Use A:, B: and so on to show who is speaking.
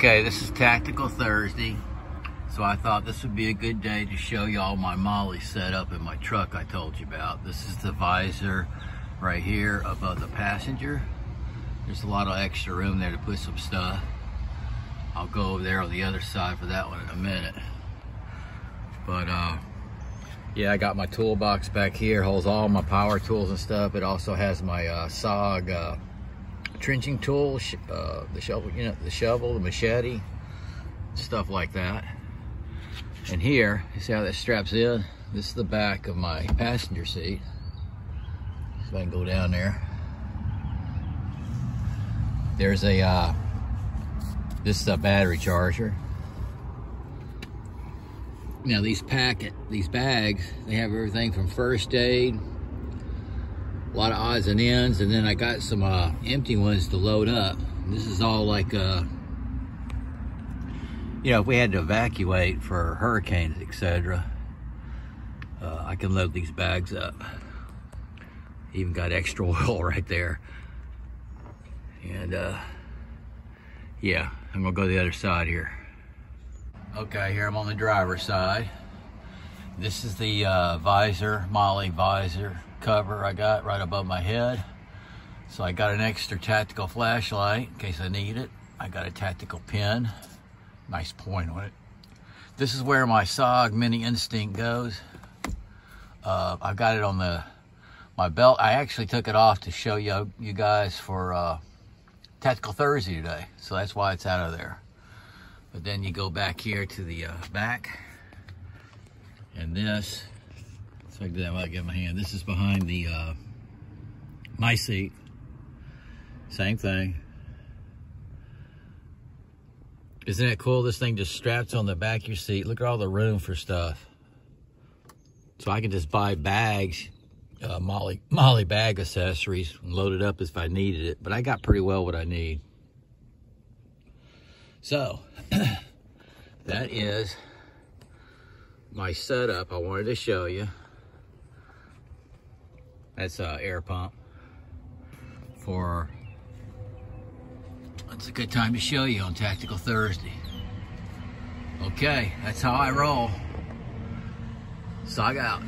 A: Okay, this is Tactical Thursday. So I thought this would be a good day to show you all my MOLLE set up in my truck I told you about. This is the visor right here above the passenger. There's a lot of extra room there to put some stuff. I'll go over there on the other side for that one in a minute. But uh, yeah, I got my toolbox back here, holds all my power tools and stuff. It also has my uh, SOG uh, trenching tool, uh, the shovel, you know, the shovel, the machete, stuff like that. And here, you see how that straps in? This is the back of my passenger seat. If I can go down there. There's a, uh, this is a battery charger. Now these packet, these bags, they have everything from first aid, a lot of odds and ends, and then I got some uh, empty ones to load up. This is all like, uh, you know, if we had to evacuate for hurricanes, etc., uh, I can load these bags up. Even got extra oil right there. And uh, yeah, I'm gonna go the other side here. Okay, here I'm on the driver's side. This is the uh, visor, MOLLE visor cover I got right above my head. So I got an extra tactical flashlight in case I need it. I got a tactical pin, nice point on it. This is where my SOG Mini Instinct goes. Uh, I've got it on the my belt. I actually took it off to show you you guys for uh, Tactical Thursday today. So that's why it's out of there. But then you go back here to the uh, back. And this, so I can do that while I get my hand. This is behind the uh, my seat. Same thing. Isn't that cool? This thing just straps on the back of your seat. Look at all the room for stuff. So I can just buy bags, uh, MOLLE, MOLLE bag accessories and load it up if I needed it. But I got pretty well what I need. So, that is my setup I wanted to show you. That's a air pump for, it's a good time to show you on Tactical Thursday. Okay, that's how I roll. Sog out.